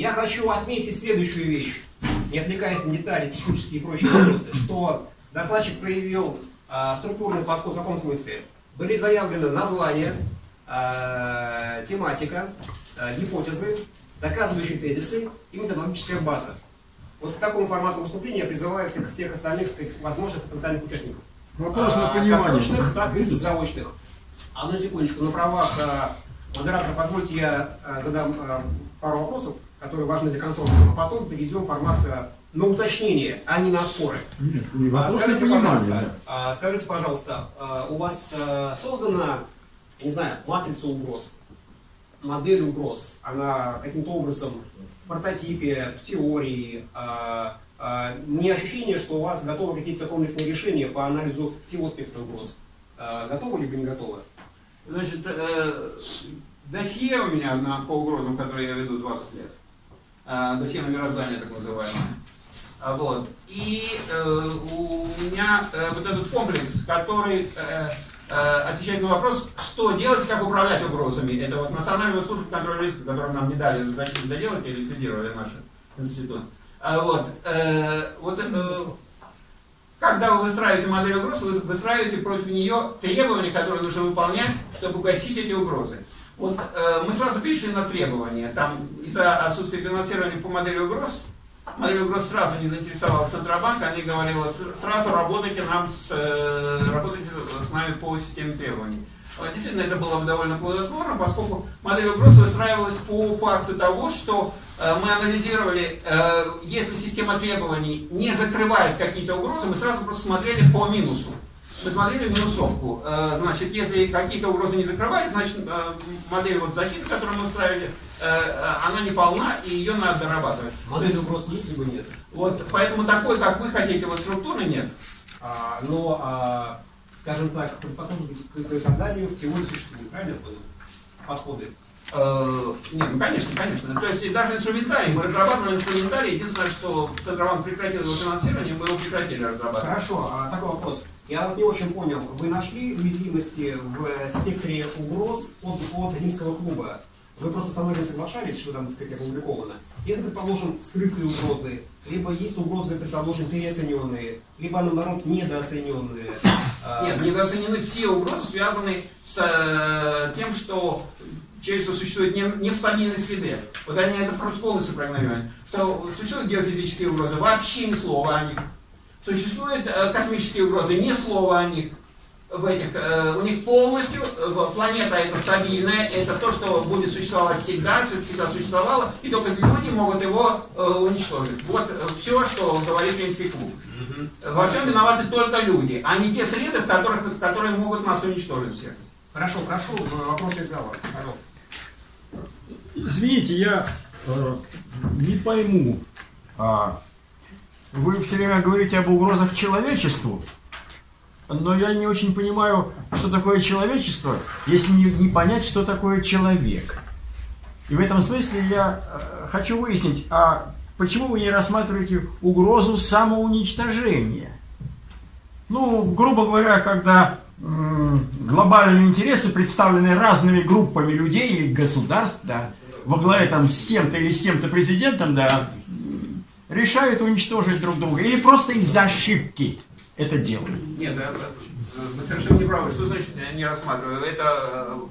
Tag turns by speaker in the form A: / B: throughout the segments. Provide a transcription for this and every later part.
A: Я хочу отметить следующую вещь, не отвлекаясь на детали, технические и прочие вопросы, что докладчик проявил э, структурный подход в каком смысле? Были заявлены название, э, тематика, э, гипотезы, доказывающие тезисы и методологическая база. Вот к такому формату выступления я призываю всех, всех остальных возможных потенциальных участников.
B: Вопрос на понимание. Как
A: очных, так и заочных. Одну секундочку, на правах э, модератора позвольте я э, задам э, пару вопросов, которые важны для консорциума. Потом перейдем в формат э, на уточнение, а не на споры.
B: Нет, не
A: а, скажите, пожалуйста, а, скажите, пожалуйста, а, у вас а, создана, я не знаю, матрица угроз, модель угроз, она каким-то образом в прототипе, в теории, а, а, не ощущение, что у вас готовы какие-то комплексные решения по анализу всего спектра угроз. А, готовы либо не готовы?
C: Значит, э, досье у меня на, по угрозам, которые я веду 20 лет. Досье на мироздание, так называемое. А, вот. И э, у меня э, вот этот комплекс, который э, отвечает на вопрос, что делать, как управлять угрозами. Это вот национальная служба контроля риска, которую нам не дали доделать и ликвидировали наш институт. А, вот. Вот когда вы выстраиваете модель угроз, вы выстраиваете против нее требования, которые нужно выполнять, чтобы угасить эти угрозы. Вот э, мы сразу перешли на требования. Там из-за отсутствия финансирования по модели угроз, модель угроз сразу не заинтересовала Центробанк, они говорили, сразу работайте нам с, э, работайте с нами по системе требований. Действительно, это было довольно плодотворно, поскольку модель угроз выстраивалась по факту того, что э, мы анализировали, э, если система требований не закрывает какие-то угрозы, мы сразу просто смотрели по минусу посмотрели минусовку. Э, значит, если какие-то угрозы не закрывают, значит, э, модель вот защиты, которую мы устраивали, э, она не полна, и ее надо дорабатывать.
A: Модель угроз есть, либо нет.
C: Вот, поэтому такой, как вы хотите, вот структуры нет.
A: А, но, а, скажем так, предпосылки к созданию теории существуют, правильно? Подходы.
C: Э, нет, ну конечно, конечно. То есть даже инструментарий, мы разрабатывали инструментарий, единственное, что Центробанк прекратил его финансирование, мы его прекратили разрабатывать.
A: Хорошо, а такой вопрос. Я вот не очень понял, вы нашли уязвимости в спектре угроз от, от римского клуба? Вы просто со мной не соглашались, что там, так сказать, опубликовано? Если, предположим, скрытые угрозы, либо есть угрозы, предположим, переоцененные, либо, наоборот, недооцененные.
C: Нет, недооценены все угрозы, связанные с э, тем, что человечество существует не, не в стабильной среде. Вот они это полностью проигнорируют. Что существуют геофизические угрозы, вообще ни слова о них. Существуют э, космические угрозы, ни слова о них. В этих, э, у них полностью э, планета это стабильная, это то, что будет существовать всегда, всегда существовало, и только люди могут его э, уничтожить. Вот э, все, что говорит Римский клуб. Во всем виноваты только люди, а не те среды, в которых, которые могут нас уничтожить всех.
A: Хорошо, прошу, вопрос из зала, пожалуйста.
B: Извините, я э, не пойму. А, вы все время говорите об угрозах человечеству, но я не очень понимаю, что такое человечество, если не, не понять, что такое человек. И в этом смысле я э, хочу выяснить, а почему вы не рассматриваете угрозу самоуничтожения? Ну, грубо говоря, когда глобальные интересы, представленные разными группами людей или государств, да, во главе там с тем-то или с тем-то президентом, да, решают уничтожить друг друга. Или просто из-за ошибки это делают.
C: Нет, вы совершенно не правы. Что значит я не рассматриваю? Это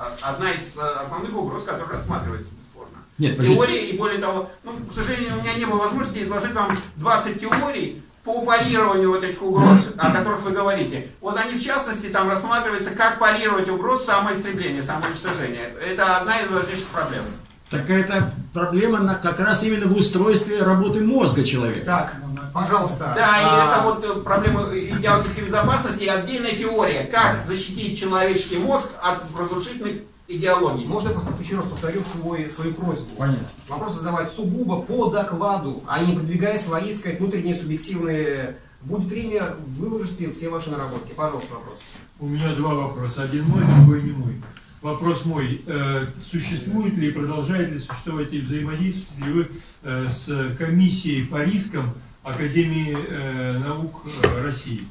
C: э, одна из э, основных угроз, которая рассматривается бесспорно.
B: Нет,
C: Теории, и более того, ну, к сожалению, у меня не было возможности изложить вам 20 теорий, по парированию вот этих угроз, о которых вы говорите. Вот они в частности там рассматриваются, как парировать угроз самоистребления, самоуничтожения. Это одна из важнейших проблем.
B: Так это проблема как раз именно в устройстве работы мозга человека.
A: Так, пожалуйста.
C: Да, а... и это вот э, проблема идеологической безопасности и отдельная теория, как защитить человеческий мозг от разрушительных идеологии.
A: Можно я просто еще раз повторю свой, свою просьбу?
B: Понятно.
A: Вопрос задавать сугубо по докладу, а не продвигая свои, сказать, внутренние субъективные... Будет время, выложите все ваши наработки. Пожалуйста, вопрос.
D: У меня два вопроса. Один мой, другой не мой. Вопрос мой. Э, существует ли и продолжает ли существовать и взаимодействие ли вы э, с комиссией по рискам Академии э, наук России?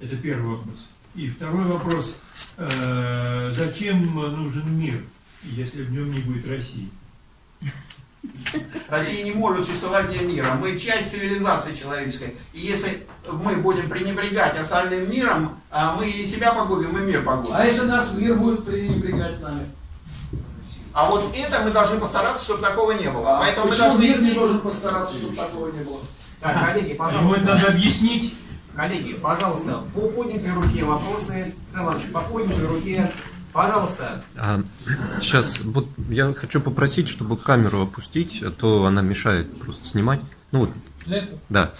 D: Это первый вопрос. И второй вопрос. Э, зачем нужен мир, если в нем не будет России?
C: Россия не может существовать вне мира. Мы часть цивилизации человеческой. И если мы будем пренебрегать остальным миром, а мы и себя погубим, и мир погубим.
E: А если нас мир будет пренебрегать нами?
C: А вот это мы должны постараться, чтобы такого не было.
E: А
C: Поэтому мы
E: почему
C: должны
E: мир не должен постараться, чтобы такого не было?
A: Так, коллеги,
D: Ему
A: пожалуйста.
D: это надо объяснить.
A: Коллеги, пожалуйста, по поднятой руке вопросы. Иван Иванович, по поднятой руке. Пожалуйста.
F: А, сейчас, вот я хочу попросить, чтобы камеру опустить, а то она мешает просто снимать. Ну вот, да.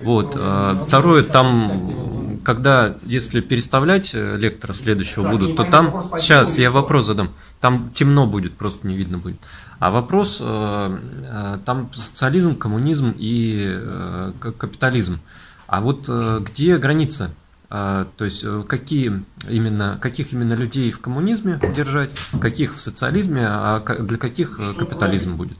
F: Вот. а, Второе, там, когда, если переставлять э, лектора следующего
A: Так,
F: будут, то там, сейчас я вопрос задам. Там темно будет, просто не видно будет. А вопрос, э, э, там социализм, коммунизм и капитализм. А вот э, где граница? А, То есть э, какие именно, каких именно людей в коммунизме держать, каких в социализме, а для каких э, капитализм будет?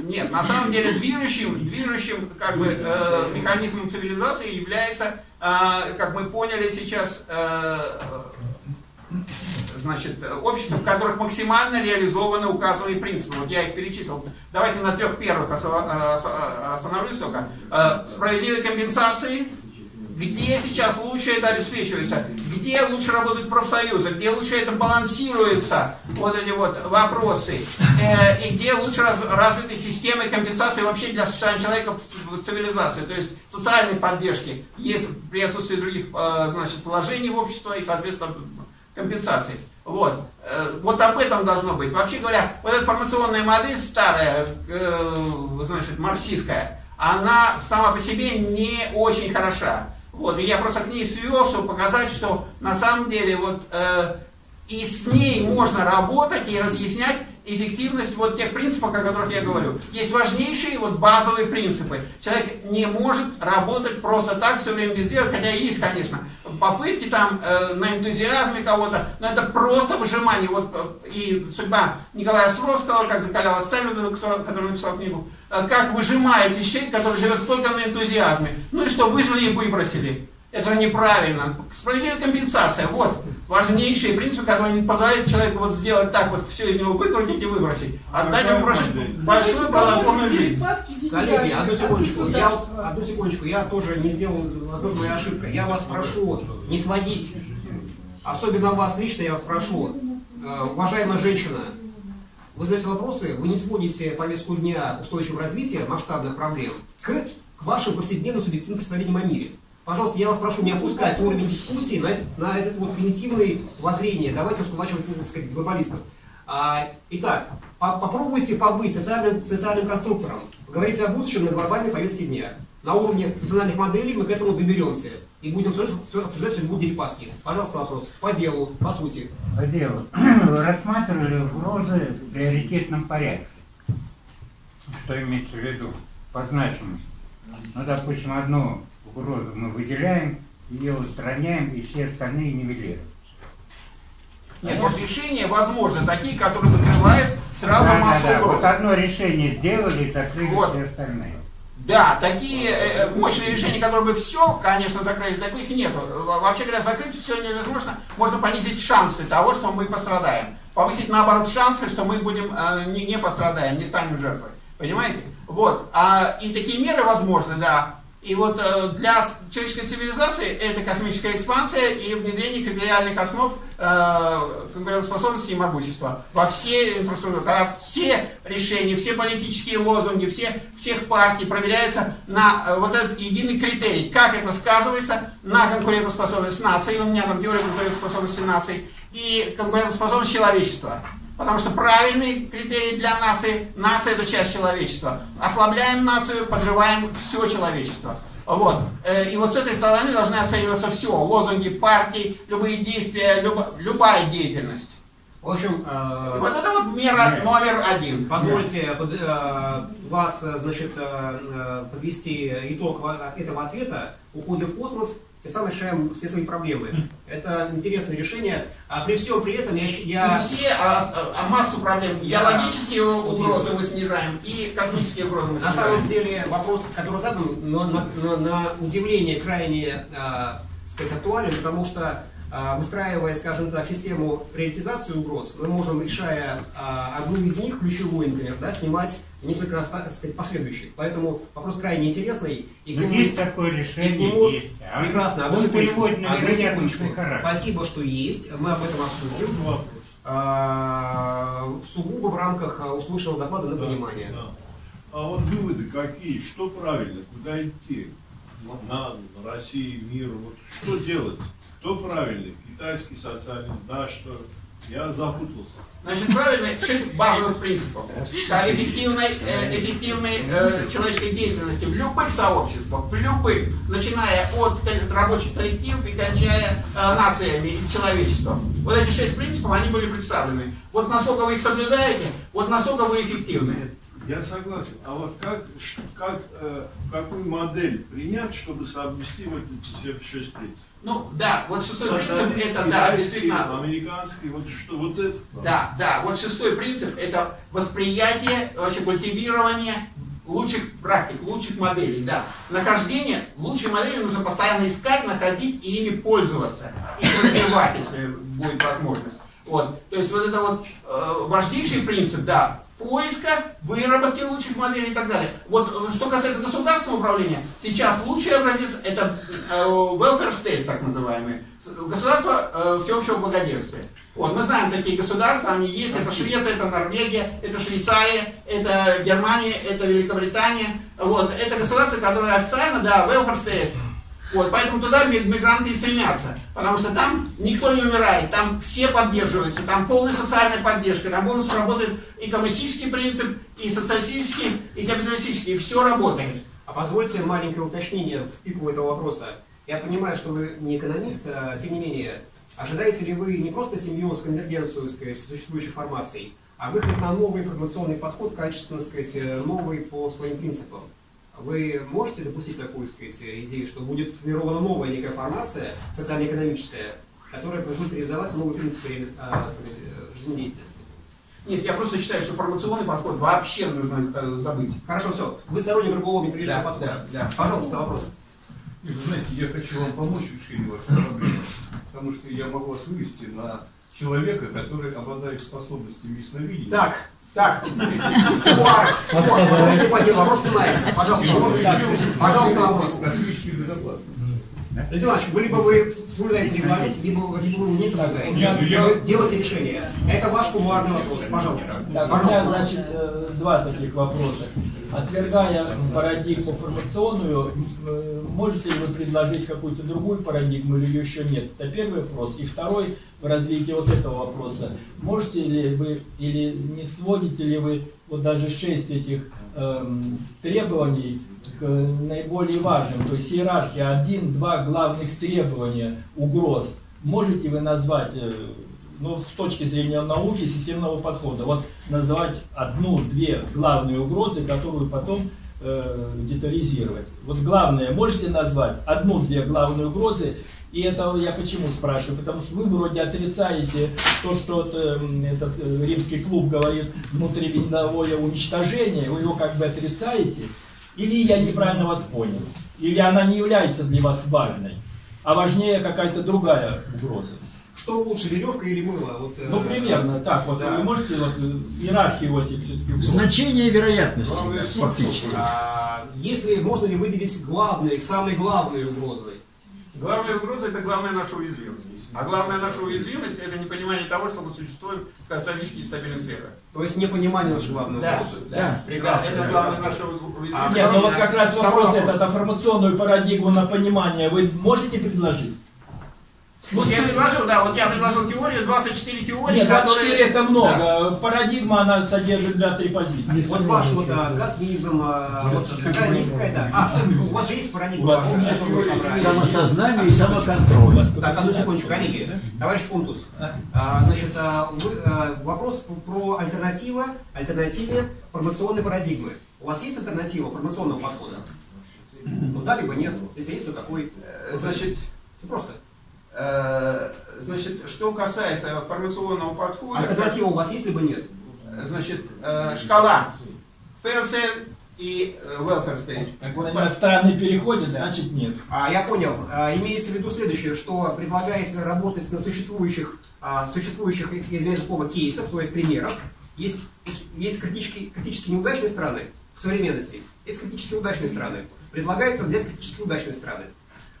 C: Нет, на самом деле движущим, движущим как бы, э, механизмом цивилизации является, э, как мы поняли сейчас, э, значит, общества, в которых максимально реализованы указанные принципы. Вот я их перечислил. Давайте на трех первых э, осо- остановлюсь только. Э, Справедливые компенсации, где сейчас лучше это обеспечивается, где лучше работают профсоюзы, где лучше это балансируется, вот эти вот вопросы, Э, и где лучше раз- развиты системы компенсации вообще для существования человека в цивилизации, то есть социальной поддержки, есть при отсутствии других, э, значит, вложений в общество и, соответственно, компенсации. Вот. Э, Вот об этом должно быть. Вообще говоря, вот эта формационная модель старая, э, значит, марксистская, она сама по себе не очень хороша. Вот, и я просто к ней свел, чтобы показать, что на самом деле вот э, и с ней можно работать и разъяснять эффективность вот тех принципов, о которых я говорю. Есть важнейшие вот базовые принципы. Человек не может работать просто так все время без дела, хотя есть, конечно, попытки там э, на энтузиазме кого-то, но это просто выжимание. Вот э, и судьба Николая Островского, как закаляла Сталин, который, который написал книгу, э, как выжимает из человека, который живет только на энтузиазме. Ну и что, выжили и выбросили. Это же неправильно. Справедливая компенсация. Вот важнейшие принципы, которые не позволяют человеку вот сделать так, вот все из него выкрутить и выбросить. Отдать ему прожить большую плодотворную жизнь.
A: Коллеги, одну секундочку. Я, одну секундочку. Я тоже не сделал, возможно, моя ошибка. Я вас прошу не сводить, особенно вас лично я вас прошу, э, уважаемая женщина, вы задаете вопросы, вы не сводите повестку дня устойчивого развития масштабных проблем к, к вашим повседневным субъективным представлениям о мире. Пожалуйста, я вас прошу не опускать уровень дискуссии на, на этот вот примитивное воззрение. Давайте сплачивать, так сказать, глобалистов. А, итак, по- попробуйте побыть социальным, социальным конструктором. Говорите о будущем на глобальной повестке дня. На уровне национальных моделей мы к этому доберемся. И будем обсуждать, обсуждать судьбу Дерипаски. Пожалуйста, вопрос. По делу, по сути.
G: по делу рассматривали угрозы в приоритетном порядке. Что имеется в виду? По значимости. Ну, допустим, одну угрозу мы выделяем, ее устраняем, и все остальные нивелируем.
C: Нет, вот решения возможны, такие, которые закрывают сразу
G: Да, да,
C: массу
G: да. Вот
C: угроз.
G: одно решение сделали и закрыли
C: Вот.
G: все остальные.
C: Да, такие э, мощные решения, которые бы все, конечно, закрыли, таких нету. Во- Вообще говоря, закрыть все невозможно. Можно понизить шансы того, что мы пострадаем. Повысить, наоборот, шансы, что мы будем э, не, не пострадаем, не станем жертвой. Понимаете? Вот. А, и такие меры возможны, да. И вот э, для человеческой цивилизации это космическая экспансия и внедрение критериальных основ э, конкурентоспособности и могущества во все инфраструктуры. Когда все решения, все политические лозунги, все, всех партий проверяются на э, вот этот единый критерий, как это сказывается на конкурентоспособность нации, у меня там теория конкурентоспособности наций, и конкурентоспособность человечества. Потому что правильный критерий для нации, нация это часть человечества. Ослабляем нацию, подрываем все человечество. Вот. Э, И вот с этой стороны должны оцениваться все. Лозунги партий, любые действия, любо- любая деятельность.
A: В общем, э,
C: Вот это вот мера номер один.
A: Позвольте под- э, вас, э, значит, э, э, подвести итог этого ответа. Уходим в космос, и сам решаем все свои проблемы. Это интересное решение. А при всем при этом я... я...
C: Не все, а, а- а массу проблем.
A: Я-
C: Биологические угрозы мы снижаем и космические угрозы мы
A: На
C: снижаем.
A: самом деле вопрос, который задан, но на, на- на удивление крайне, э, сказать, актуален, потому что а, выстраивая, скажем так, систему приоритизации угроз, мы можем, решая а, одну из них, ключевую, например, да, снимать несколько сказать, последующих. Поэтому вопрос крайне интересный. И
G: Ну,
A: нему-
G: есть такое
A: и к
G: решение,
A: нему-
G: есть. А
A: Прекрасно, одну
G: Он
A: секундочку. Одну секундочку. Спасибо, что есть. Мы об этом обсудим. А, сугубо в рамках а, услышанного доклада на
H: Да,
A: понимание.
H: да. А вот выводы какие? Что правильно? Куда идти? На, на России. Вот что делать? Кто правильный? Китайский социализм? Да, что? Я запутался.
C: Значит, правильно, шесть базовых принципов да, эффективной, э, эффективной э, человеческой деятельности в любых сообществах, в любых, начиная от кон- рабочих коллективов и кончая э, нациями и человечеством. Вот эти шесть принципов, они были представлены. Вот насколько вы их соблюдаете, вот насколько вы эффективны.
H: Я согласен. А вот как, как, э, какую модель принять, чтобы соблюсти вот эти все шесть принципов?
C: Ну, да, вот шестой принцип, это, да, действительно,
H: американский, вот что, вот это.
C: Да, да, вот шестой принцип это восприятие, вообще культивирование лучших практик, лучших моделей, да. Нахождение лучшей модели нужно постоянно искать, находить и ими пользоваться. И развивать, если будет возможность. Вот. То есть вот это вот э, важнейший принцип, да, поиска, выработки лучших моделей и так далее. Вот э, что касается государственного управления, сейчас лучший образец это э, welfare states, так называемые. Государство э, всеобщего благоденствия. Вот, мы знаем такие государства, они есть, это Швеция, это Норвегия, это Швейцария, это Германия, это Великобритания. Вот, это государства, которые официально, да, welfare state. Вот, поэтому туда ми- мигранты и стремятся, потому что там никто не умирает, там все поддерживаются, там полная социальная поддержка, там полностью работает и коммунистический принцип, и социалистический, и капиталистический, и все работает.
A: А позвольте маленькое уточнение в пику этого вопроса. Я понимаю, что вы не экономист, а тем не менее, ожидаете ли вы не просто симбиоз, конвергенцию, сказать, существующих формаций, а выход на новый информационный подход, качественно, сказать, э, новый по своим принципам? Вы можете допустить такую, так сказать, идею, что будет сформирована новая некая формация, социально-экономическая, которая позволит реализовать новые принципы э, сказать, э, жизнедеятельности?
C: Нет, я просто считаю, что формационный подход вообще нужно э, забыть.
A: Хорошо, все. Вы сторонник другого методичного
C: Да,
A: подхода.
C: да, да.
A: Пожалуйста, вопрос.
I: И вы знаете, я хочу вам помочь в решении вашей проблемы, потому что я могу вас вывести на человека, который обладает способностями ясновидения.
A: Так, так. Вопрос не по делу, вопрос снимается. Пожалуйста. Пожалуйста, вопрос. Леонид Иванович, вы либо вы соблюдаете регламент, либо, либо вы не соблюдаете.
I: Нет, я-
A: Вы делаете решение. Это ваш кулуарный вопрос. Пожалуйста.
J: Так, у меня,
A: Пожалуйста.
J: значит, э, два таких вопроса. Отвергая парадигму формационную, э, можете ли вы предложить какую-то другую парадигму или ее еще нет? Это первый вопрос. И второй в развитии вот этого вопроса. Можете ли вы или не сводите ли вы вот даже шесть этих эм, требований к наиболее важным, то есть иерархия один-два главных требования угроз. Можете вы назвать э, ну, с точки зрения науки, системного подхода. Вот назвать одну-две главные угрозы, которую потом э, детализировать. Вот главное, можете назвать одну-две главные угрозы, и это я почему спрашиваю? Потому что вы вроде отрицаете то, что эм, этот э, римский клуб говорит внутривидовое уничтожение, вы его как бы отрицаете, или я неправильно вас понял, или она не является для вас важной, а важнее какая-то другая угроза.
A: Что лучше, веревка или мыло? Вот, э,
J: Ну, примерно так. Вот
A: да.
J: вы можете вот э, иерархию вот этих все-таки
B: Значение вероятности,
H: Главное,
B: фактически.
A: А, если можно ли выделить главные, самые главные угрозы?
C: Главная угроза это главная наша уязвимость. А главная наша уязвимость это непонимание того, что мы существуем в стратегически нестабильных сферах.
A: То есть непонимание нашей главной
C: Да,
A: угрозы.
C: да,
A: прекрасно.
C: Это главная наша уязвимость.
A: А,
J: Нет, ну вот как раз вопрос
A: вопрос.
J: этот, информационную парадигму на понимание вы можете предложить?
C: Вот я предложил, да, вот я предложил теорию, 24 теории,
J: Нет, 24
C: которые...
J: это много. Парадигма, она содержит для три позиции.
A: Вот ваш вот а, космизм, а, вот какая есть какая-то. А, у вас же есть парадигма,
J: У вас есть?
B: Самосознание и самоконтроль.
A: Так, одну секундочку, коллеги. Товарищ Пунтус, а, значит, а, вы, а, вопрос про альтернатива, альтернативе формационной парадигмы. У вас есть альтернатива формационного подхода? Ну да, либо нет. Если есть, то какой?
C: Э, Значит,
A: Все просто.
C: Э, значит, что касается формационного подхода...
A: Альтернатива у вас есть, либо нет?
C: Значит, э, шкала. Fair share, и э, welfare state.
J: Как
C: Вот
J: на страны переходят, значит нет.
A: А, я понял. А, имеется в виду следующее, что предлагается работать на существующих, а, существующих, извините слово, кейсах, то есть примерах. Есть, есть критически, критически неудачные страны в современности, есть критически удачные страны. Предлагается взять критически удачные страны.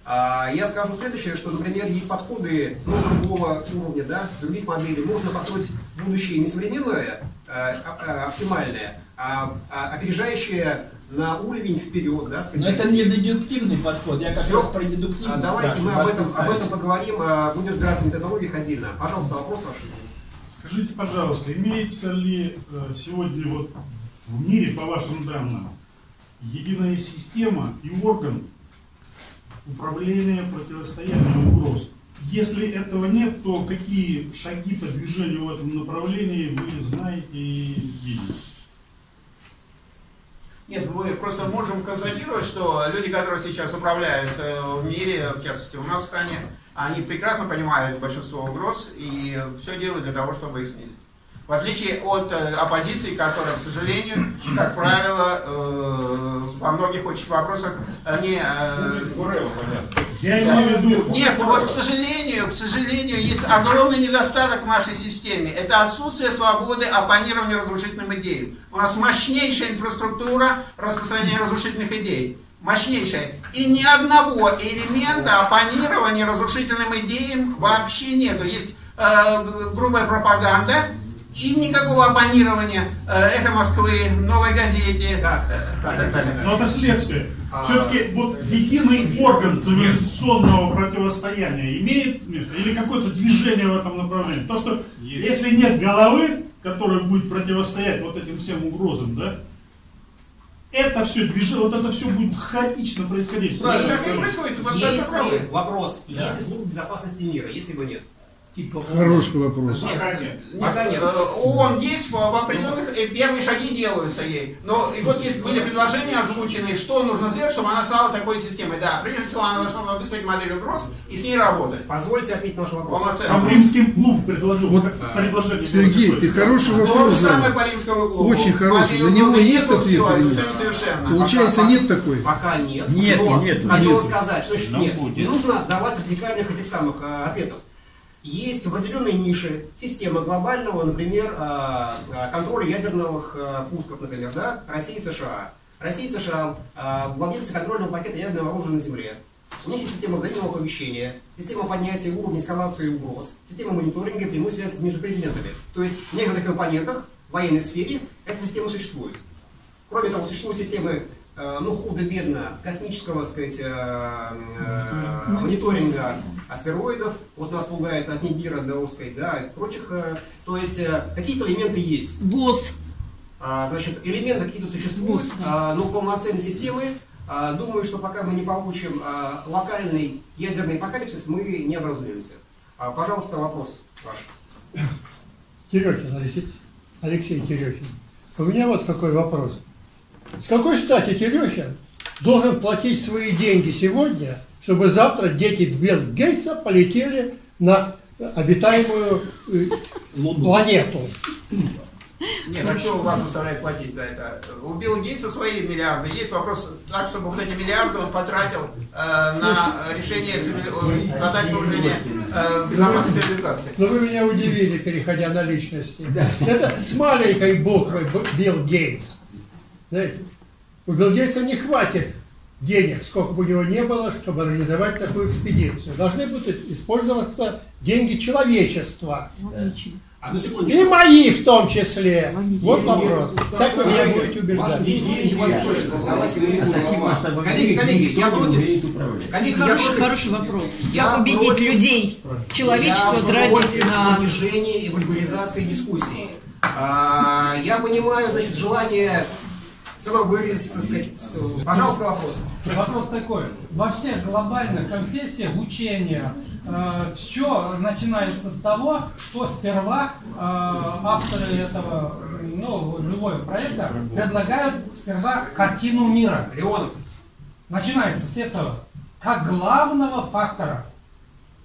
A: А, я скажу следующее, что, например, есть подходы ну, другого уровня, да, других моделей. Можно построить будущее не современное, а, а, оптимальное, а, опережающее на уровень вперед, да,
J: Но это не дедуктивный подход, я как
A: Всё.
J: раз про дедуктивный
A: Давайте мы об этом, об этом поговорим, будем разбираться в методологиях отдельно. Пожалуйста, вопрос ваш.
K: Скажите, пожалуйста, имеется ли э, сегодня вот в мире, по вашим данным, единая система и орган управления противостоянием угроз? Если этого нет, то какие шаги по движению в этом направлении вы знаете и видите?
C: Нет, мы просто можем констатировать, что люди, которые сейчас управляют э, в мире, в частности у нас в стране, они прекрасно понимают большинство угроз и все делают для того, чтобы их снизить. В отличие от э, оппозиции, которая, к сожалению, как правило, э, во многих очень вопросах не...
K: Я имею в виду...
C: Нет, вот, к сожалению, к сожалению, есть огромный недостаток в нашей системе. Это отсутствие свободы оппонирования разрушительным идеям. У нас мощнейшая инфраструктура распространения разрушительных идей. Мощнейшая. И ни одного элемента оппонирования разрушительным идеям вообще нету. Есть э, грубая пропаганда, и никакого оппонирования э, «Эхо Москвы», «Новой газете»
A: Так, так,
C: и так далее.
K: Но это следствие.
A: А-
K: Все-таки вот единый орган цивилизационного противостояния имеет место? Или какое-то движение в этом направлении? То, что если нет головы, которая будет противостоять вот этим всем угрозам, да, это все движение, вот это все будет хаотично происходить.
C: Правильно,
A: Есть-
C: и происходит. Вот это
A: Есть
C: правда.
A: ли, вопрос,
C: Да.
A: есть ли служба безопасности мира, если бы нет?
J: Типа,
L: Хороший вопрос.
C: Нет,
A: нет.
C: нет,
A: Пока нет.
C: э, ООН есть, в в определенных э, первые шаги делаются ей. Но и вот есть были предложения озвучены, что нужно сделать, чтобы она стала такой системой. Да, прежде всего она должна выстроить модель угроз и с ней работать.
A: Позвольте ответить на ваш вопрос.
C: Полноценно.
K: Там римский клуб предложил
L: Вот,
K: пр- предложение.
L: Сергей,
K: было
L: ты хороший
C: То же
L: вопрос
C: самое
L: задал.
C: по римскому клубу.
L: Очень хороший. На него есть ответ или нет? Получается,
A: Пока-
L: нет такой?
A: Пока нет.
B: Нет,
A: но
B: нету,
A: хотел сказать, что нет.
B: будет.
A: Не нужно давать радикальных этих самых э, ответов. Есть определенные ниши, система глобального, например, э, э, контроля ядерных э, пусков, например, да, России и США. Россия и США владельцы контрольного пакета ядерного оружия на Земле. У них есть система взаимного оповещения, система поднятия уровня эскалации угроз, система мониторинга и прямой связи между президентами. То есть в некоторых компонентах в военной сфере эта система существует. Кроме того, существуют системы, ну, худо-бедно, космического, так сказать, мониторинга астероидов. Вот нас пугает от Нибира до, сказать, да, и прочих. э, То есть э, какие-то элементы есть.
M: ВОЗ.
A: А, Значит, элементы какие-то существуют,
M: Господи.
A: а, но полноценной системы, а, думаю, что пока мы не получим а, локальный ядерный апокалипсис, мы не образуемся. А, Пожалуйста, вопрос ваш.
N: Терехин Алексей, Алексей Терехин. У меня вот такой вопрос. С какой стати Терехин должен платить свои деньги сегодня, чтобы завтра дети Билл Гейтса полетели на обитаемую э, планету?
C: Нет, а кто вас заставляет платить за это? У Билла Гейтса свои миллиарды. Есть вопрос так, чтобы вот эти миллиарды он потратил э, на решение цивили- э, задач повышения э, безопасности цивилизации.
N: Но вы меня удивили, переходя на личности. Это с маленькой буквы Билл Гейтс. Знаете, у Билл Гейтса не хватит денег, сколько бы у него не было, чтобы организовать такую экспедицию. Должны будут использоваться деньги человечества.
M: Логично.
A: Одну секундочку.
N: И мои в том числе. Вот вопрос. Как вы меня будете убеждать?
A: Коллеги, коллеги, я против. Коллеги, я
M: Хороший,
A: против.
M: хороший вопрос.
A: Я
M: Как убедить
A: против-
M: людей, человечество
A: я
M: тратить на...
A: понижения и вульгаризации дискуссии. А, я понимаю, значит, желание самовырез, так сказать, с- Пожалуйста, вопрос.
O: Вопрос такой. Во всех глобальных конфессиях учения все начинается с того, что сперва э, авторы этого, ну, любого проекта предлагают сперва картину мира.
A: Леонов.
O: Начинается с этого, как главного фактора.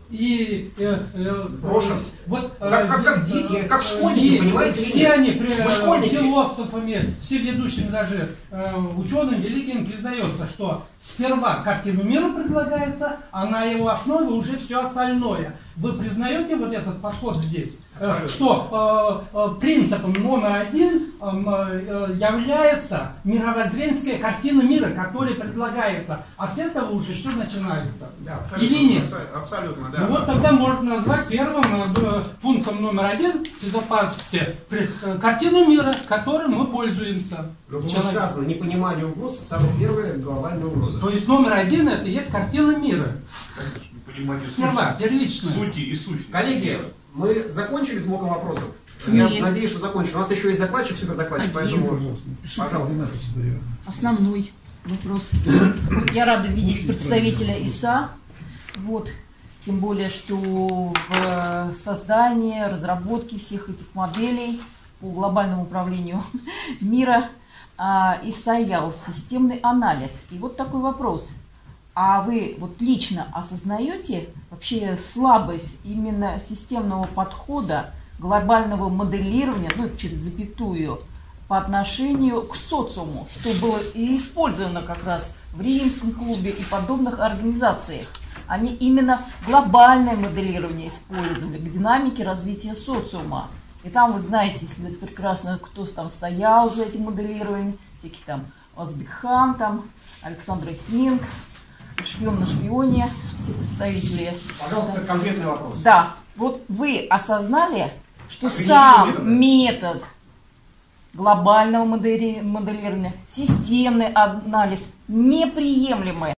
O: И э, э,
A: Брошен.
O: вот э,
A: Как- как- как
O: э,
A: дети, как
O: э,
A: школьники,
O: и
A: понимаете,
O: все они при-
A: Вы школьники.
O: философами, все ведущими даже э, ученым великим признается, что сперва картину мира предлагается, а на его основе уже все остальное. Вы признаете вот этот подход здесь? Э,
A: Абсолютно.
O: Что э, э, принципом номер один эм, э, является мировоззренская картина мира, которая предлагается, а с этого уже все начинается.
C: Да,
O: Или нет?
C: абсо- Абсолютно, да.
O: Ну вот тогда можно назвать первым э, пунктом номер один безопасности э, картину мира, которой мы пользуемся.
A: Но было
O: Человек.
A: сказано, непонимание угроз – самая первая глобальная угроза.
O: То есть номер один это есть картина мира.
I: Понимание
O: Сперва,
I: сути-
O: первичная.
I: Сути и сущности.
A: Коллеги, мы закончили с блоком вопросов? Я
M: Нет.
A: надеюсь, что закончили. У нас еще есть докладчик, супер докладчик,
M: Один.
A: поэтому, пожалуйста.
M: Основной вопрос. Я рада видеть представителя ИСА. Вот. Тем более, что в э, создании, разработке всех этих моделей по глобальному управлению мира а, и стоял системный анализ. И вот такой вопрос. А вы вот лично осознаете вообще слабость именно системного подхода, глобального моделирования, ну, через запятую, по отношению к социуму, что было и использовано как раз в Римском клубе и подобных организациях. Они именно глобальное моделирование использовали к динамике развития социума. И там, вы знаете, если прекрасно, кто там стоял за этим моделированием, всякие там Озбекхан, там Александра Кинг, шпион на шпионе, все представители.
A: Пожалуйста, конкретный вопрос.
M: Да, вот вы осознали, что
A: Ограничительные
M: сам
A: методы.
M: метод глобального модели- моделирования, системный анализ неприемлемый